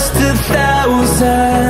just a thousand.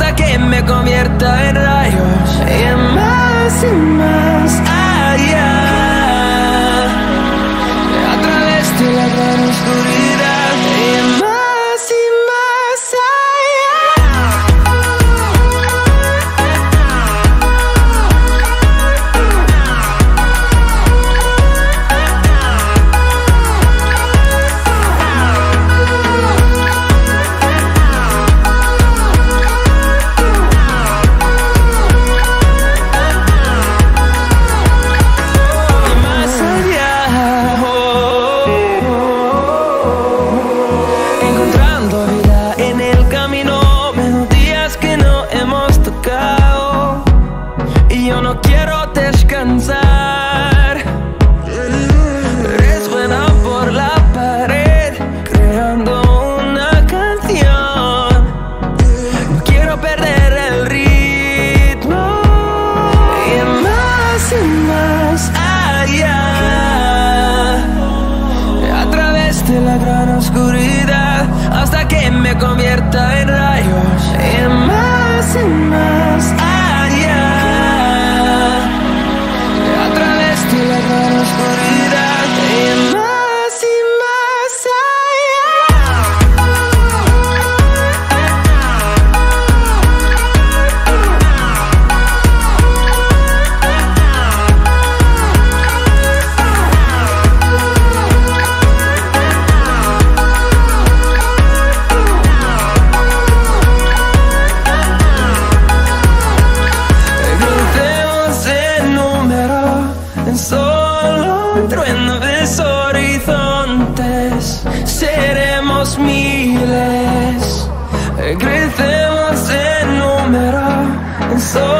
hasta que me convierta en rayos y en más y más. descansar. Resuena por la pared, creando una canción. No quiero perder el ritmo. Y más y más allá, a través de la gran oscuridad, hasta que me convierta en rayos. Y más y más allá. Crecemos en número, en solo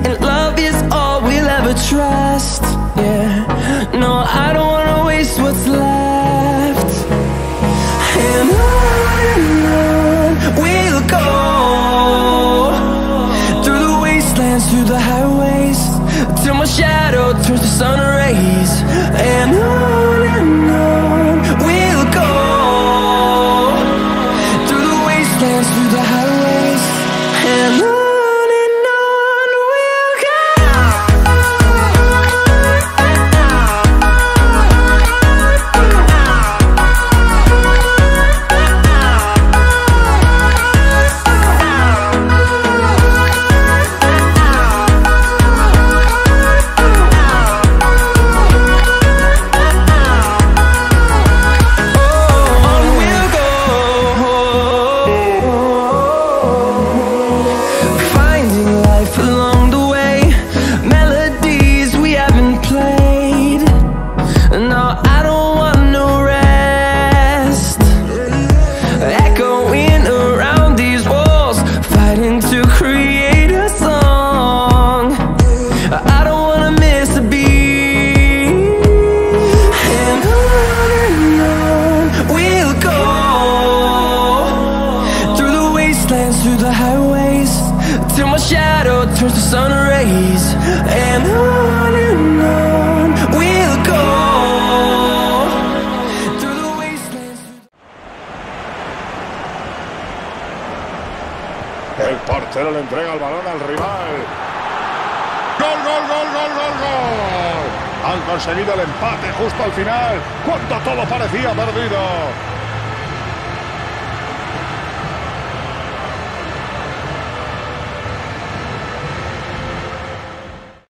shadow turns to sun rays. And on highways, till my shadow turns to sun rays. And on and on we'll go through the wastelands. El portero le entrega el balón al rival. ¡Gol, gol, gol, gol, gol, gol! Han conseguido el empate justo al final, cuando todo parecía perdido.